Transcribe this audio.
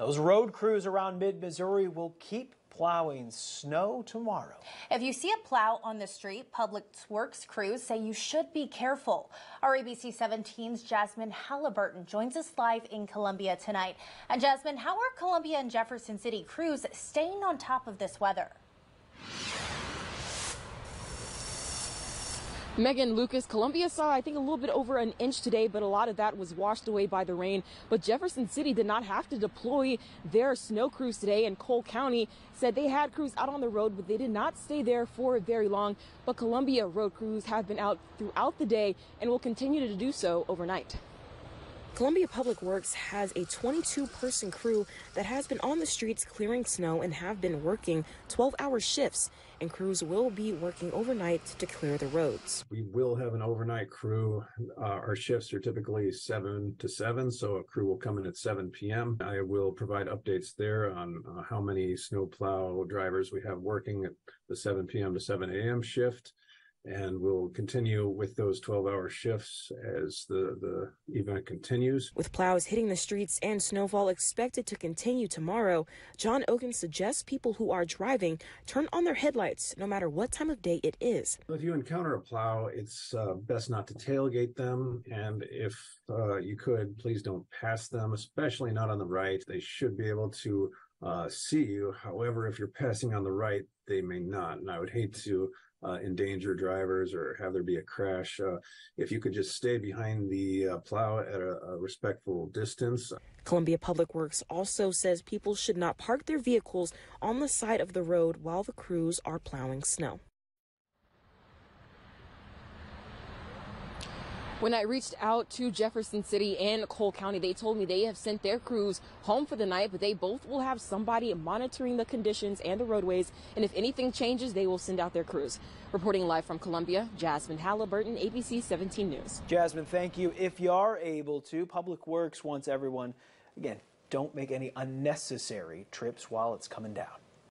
Those road crews around mid-Missouri will keep plowing snow tomorrow. If you see a plow on the street, Public Works crews say you should be careful. Our ABC 17's Jasmine Halliburton joins us live in Columbia tonight. And Jasmine, how are Columbia and Jefferson City crews staying on top of this weather? Megan Lucas, Columbia saw, I think, a little bit over an inch today, but a lot of that was washed away by the rain. But Jefferson City did not have to deploy their snow crews today, and Cole County said they had crews out on the road, but they did not stay there for very long. But Columbia road crews have been out throughout the day and will continue to do so overnight. Columbia Public Works has a 22 person crew that has been on the streets clearing snow and have been working 12 hour shifts. And crews will be working overnight to clear the roads. We will have an overnight crew. Uh, our shifts are typically 7 to 7, so a crew will come in at 7 p.m. I will provide updates there on uh, how many snowplow drivers we have working at the 7 p.m. to 7 a.m. shift and we'll continue with those 12 hour shifts as the, the event continues. With plows hitting the streets and snowfall expected to continue tomorrow, John Oken suggests people who are driving turn on their headlights no matter what time of day it is. If you encounter a plow, it's uh, best not to tailgate them. And if uh, you could, please don't pass them, especially not on the right. They should be able to uh, see you. However, if you're passing on the right, they may not. And I would hate to uh, endanger drivers or have there be a crash. Uh, if you could just stay behind the uh, plow at a, a respectful distance. Columbia Public Works also says people should not park their vehicles on the side of the road while the crews are plowing snow. When I reached out to Jefferson City and Cole County, they told me they have sent their crews home for the night, but they both will have somebody monitoring the conditions and the roadways. And if anything changes, they will send out their crews. Reporting live from Columbia, Jasmine Halliburton, ABC 17 News. Jasmine, thank you. If you are able to, Public Works wants everyone, again, don't make any unnecessary trips while it's coming down.